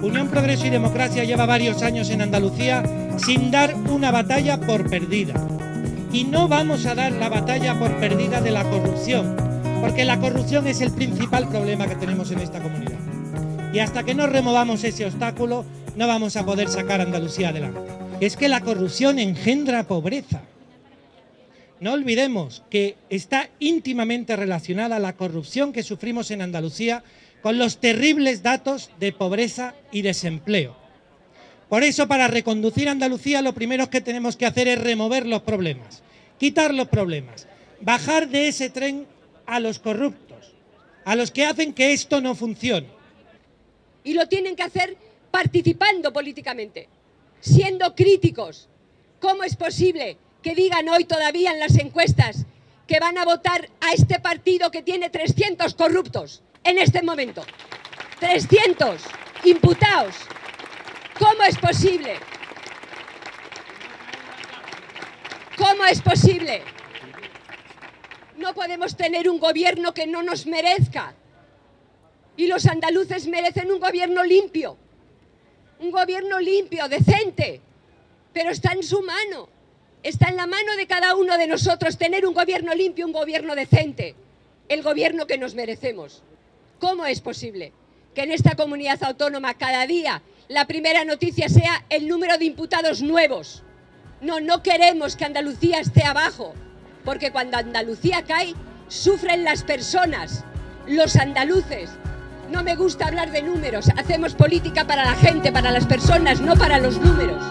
Unión Progreso y Democracia lleva varios años en Andalucía sin dar una batalla por perdida. Y no vamos a dar la batalla por perdida de la corrupción, porque la corrupción es el principal problema que tenemos en esta comunidad. Y hasta que no removamos ese obstáculo, no vamos a poder sacar a Andalucía adelante. Es que la corrupción engendra pobreza. No olvidemos que está íntimamente relacionada la corrupción que sufrimos en Andalucía con los terribles datos de pobreza y desempleo. Por eso, para reconducir Andalucía, lo primero que tenemos que hacer es remover los problemas, quitar los problemas, bajar de ese tren a los corruptos, a los que hacen que esto no funcione. Y lo tienen que hacer participando políticamente, siendo críticos. ¿Cómo es posible que digan hoy todavía en las encuestas que van a votar a este partido que tiene 300 corruptos? En este momento. 300 imputados. ¿Cómo es posible? ¿Cómo es posible? No podemos tener un gobierno que no nos merezca. Y los andaluces merecen un gobierno limpio. Un gobierno limpio, decente. Pero está en su mano. Está en la mano de cada uno de nosotros tener un gobierno limpio, un gobierno decente. El gobierno que nos merecemos. ¿Cómo es posible que en esta comunidad autónoma cada día la primera noticia sea el número de imputados nuevos? No, no queremos que Andalucía esté abajo, porque cuando Andalucía cae, sufren las personas, los andaluces. No me gusta hablar de números, hacemos política para la gente, para las personas, no para los números.